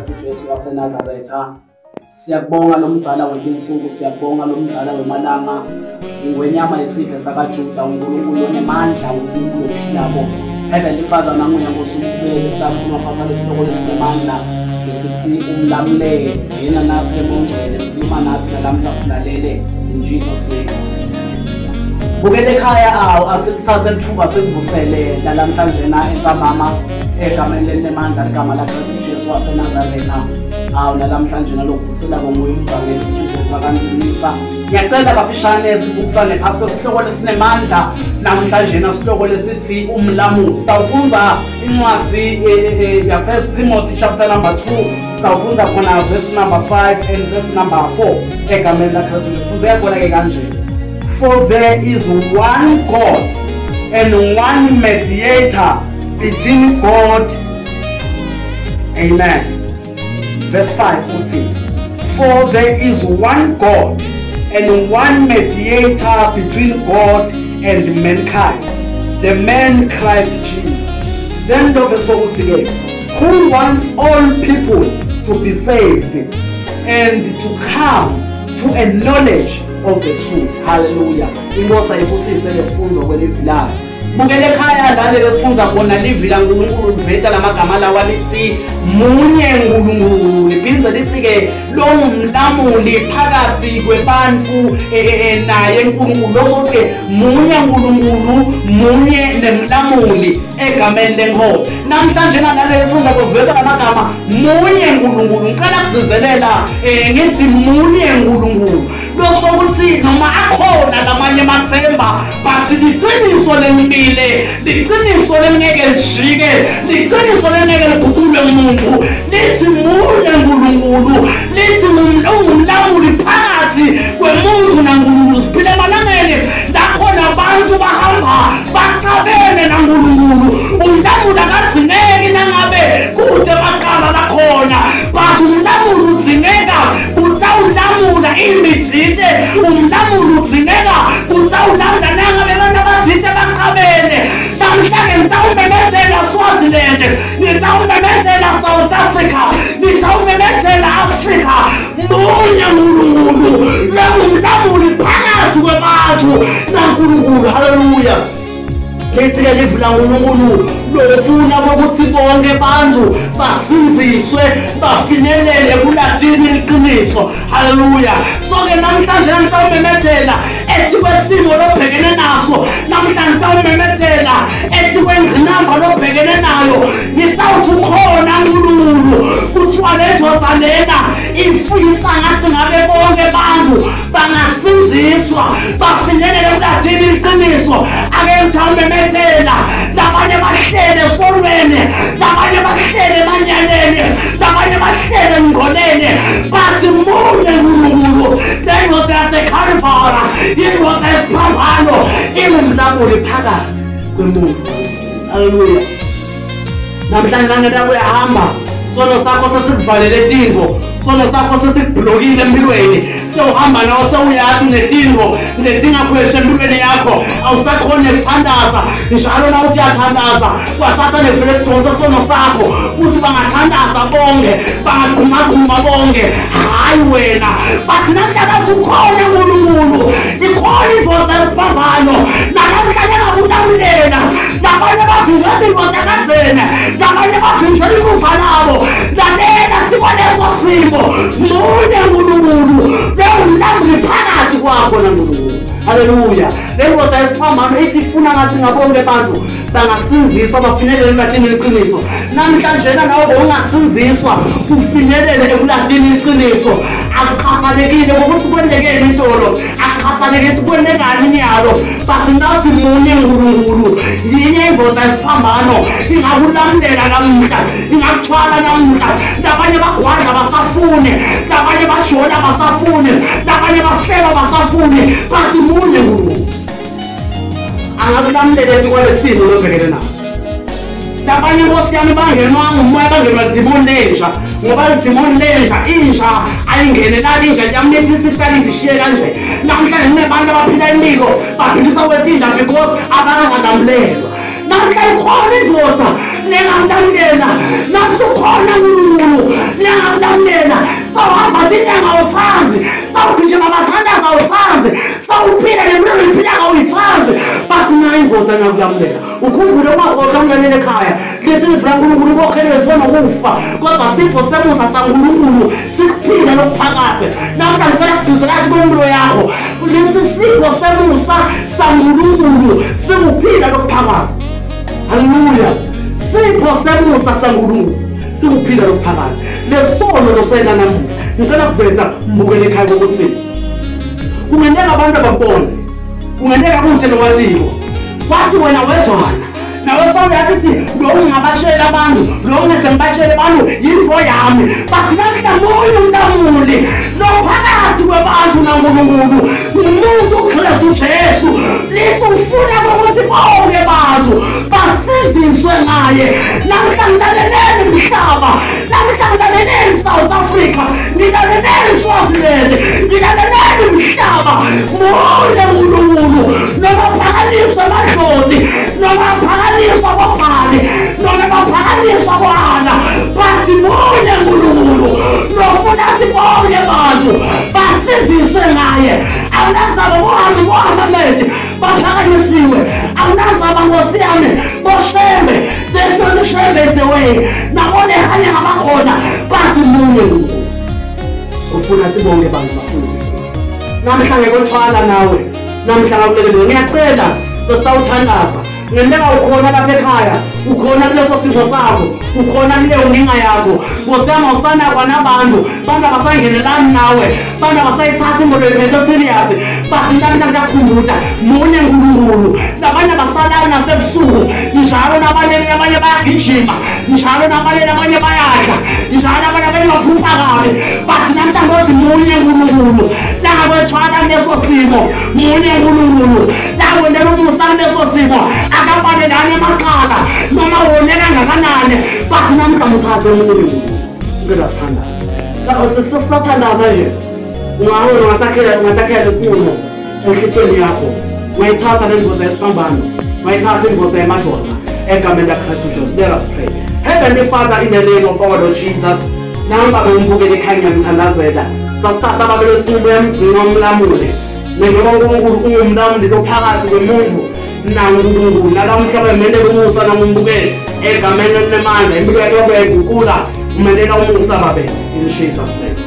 kristu jesu wasenazaretha siyakubonga lo mzala wetinsuku siyakubonga lo mzala wemalanga wenyama yesive sakajuda unkulunkulu nemandla yabo heavenly father namuya ngosukubele saphuma phatha lesihloko lesinemandla esithi umlamulele yena nathi emongele ukuma nathi nalamla silalele in jesus name ngoku enekhaya awo asemthatha elithuba sekuvusele lalamhlanjena ekamama egameni lenemandla ligama lakajesu wasenazaretha awu lalamhlanjena lokuvusela komoya umbhaleni uzokubakanzimisa ngiyacela kafishane sibukisane phasi kwesihloko lesinemandla namhlanjena sihloko lesithi umlamuli sizawufunza incwadi e, e, e, ya-first timothy chapter number two sizawufunza khona verse number five and verse number four egameni lakhazulu kubekona ke kanjena For there is one God and one mediator between God. Amen. Verse 5 For there is one God and one mediator between God and mankind, the man Christ Jesus. Then the verse 48 Who wants all people to be saved and to come to a knowledge of the truth haleluya inkosi ayibusise ngemfunzo kwelivi layo bukele ekhaya lale lesifundza khona livi lankulunkulu liveta lamagama lawa litsi munye nkulunkulu liphindze litsi-ke longumlamuli phakathi kwebantfu e, e, e, naye nkulunkulu losho-ke munye nkulunkulu munye nemlamuli egameni lenkosi namhlanje nangale lesifundza kuveta lamagama munye nkulunkulu ngiqala kugcizelela eh, ngithi munye nkulunkulu ngiyathemba but liqiniso lenibile liqiniso lengeke lijike liqiniso lengeke liguqulwe ngumuntu lithi munye nkulunkulu lithi ungumlamuli phakathi vadzite umlamuludzinela kutawulanda nanga bevana vadzite vaqabene namhlanje nitawumemetela swaziland nitawumemetela south africa nitawumemetela africa munya mulungulu letika livula nkulunkulu lofuna kokuthi bonke bantu basinziswe bafinelele kulatini liqiniso haleluya so-ke namhlanje nanisawumemethela ethi kwesimo lobhekene naso namhlanje sawumemethela ethi kwengqinamba lobhekene nayo ngisawuthi khona nkulunkulu kuthiwa lejozalena ifisa ngathi ngabe bonke bakhuliswa bafinyelele kulathini iqiniso akeyithambemethela labanye bahlele esolweni labanye bahlele emanyaleni labanye bahlele engqoleni bathi munye nkulunkulu le ngoza yasekhalivara ingoza yesiphambano ingumlamuli phakathi kwemuntu aleluya namhlanje nangento yakuyahamba sono sakho sesikuvalele tingo sono sakho sesikublokile empilweni uhamba nawosewuyati nedingo nedingakho esempilweni yakho awusakhona ekuthandaza njalo na uthi yathandaza kwasathane vele kudonsa sono sakho futhi bangathandaza bonke bangagqumagquma bonke hayi wena bathi namhlakathi ukhona enkulunkulu ikhona ibhonsa lesibambano nakamhlanye ngabutamilena nabanye bavinjelimotakazene nabanye bavinjela ikuva labo lalela sikwaleso simo munye enkulunkulu haleluya lendoda yesiphambano ithi ifuna ngathi ngabonke bantu bangasinziswa bafinyelele ekulandini iqiniso namhlanjena nawe beungasinziswa ufinyelele ekulandini iqiniso akuqhafanekile ngokuthi ubonekele intolo akuqhafanekile ubonekani nyalo but nathi munye ngurungulu yinye ingoda yesiphambano ingakulamulela namhla ingakuthwala namhla nabanye bagwadla basafune nabanye bajona basafune kuni bathi munye ngumu angakulamulele ti kwale simo lobhekele naso labanye bosiyami bangenwanga umoya bangenwa dimoni lensha ngoba idimoni lensha insha ayingenelani indla yamnithi isihlali izishiye kanje namhlanje kunebantu abaphila imiko baphilisa kwet indla because abangalamulelwa namhla ikhona indvoza ningamlamulela namhla ukhona ngulunqulu ningamlamulela sawuhamba tinyanga othanda uzodzana kulamlela ukhumbule umazwa ohlanganyela ekhaya lithi izwi lankulunkulu ukokhelelwe sona kodwa sipho semusa sankulunkulu sikuphile lokuphakathe namhla ndifela kubhizelati kwempilo yakho lithi sipho semusa sankulunkulu sikuphile lokuphakathe haleluya sipho semusa sankulunkulu sikuphile lokuphakathe lesono losena namuhla ngicela kuveta mbukele ekhaya kokuthi kungeneka abantu ababone kungeneka kunje nokwatiko kwathi wena wejona nawe sonke yathisi loku ngingabatshele abantu loku ngezengibatshele abantu yimvo yami bathinakhla muye umntamuli nophakathi kwebantu nankulunkulu ngumuntu ukristu jesu lithi ufuna kokuthi bonke bantu basinziswe ngaye namhlangilaleleni mhlaba namhlangilaleleni south africa ngilaleleni swaziland ngilaleleni mhlaba noma phakanyiswa kwabhali noma baphakanyiswa kwana bathi munye nkulunkulu nofuna athi bonke bantu basiziswe ngaye akunazaba kuhambi kuhamamede baphakanyisiwe akunazaba nkosi yami boshembe sehloni shembe is the way nabone hanye ngabakhona bathi munye nkulunkulu ufuna athi bonke bantu basiziswe namhlanje kothwala nawe namhlanje kulelele ngiyacela sesitawuthandaza ngendeka ukhona lapha ekhaya ukhona kuleso sizo sabo ukhona kuleyo nginga yakho ngosiyama usanakwanabantu bantu abasayingenelani nawe bantu abasayithatha imoto yiphetho serias but intabantu abuyakhumbuta munye nkulunkulu nabanye abasalani nasebusuku njalo nabaleli abanye bayagijima njalo nabaleli abanye bayadla njalo abanye abanye baphumpa kabi but namtangozi munye nkulunkulu akatshwana neso simo munye nkulunkulu ndawonela umusa neso simo akafanelani emaqala noma wonela ngakanani bathinamgamuthathe munye ngelasithandazsathandaza nje ungaonangatakhela lesincumo enhlitweni yakho ungayithatha nengoza yesibambano ungayithatha ingoza yemadoda egameni lakristu jesu let us pray heavenly father in the name of all lord jesus nambangombukela ekhanya ngithandazela basithatha ababelesi bayamgcina umlamule nento kankulunkulu ungumlamulelo phakathi kwemuntu nankulunkulu nala mhlaba emele umusa nangumbukele egameni elinemandla impilo yakho yaguqula umelela umusa babe in jesus name